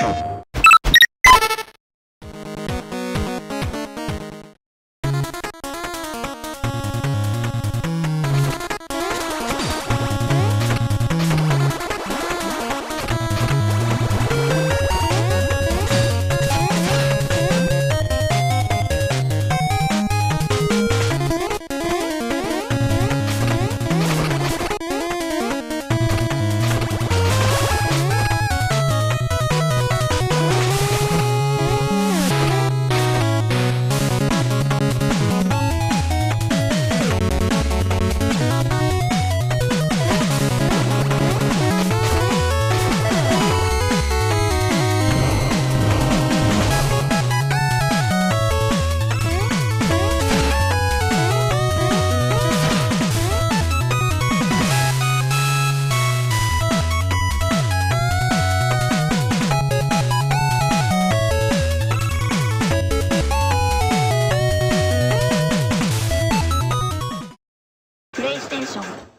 you 英雄。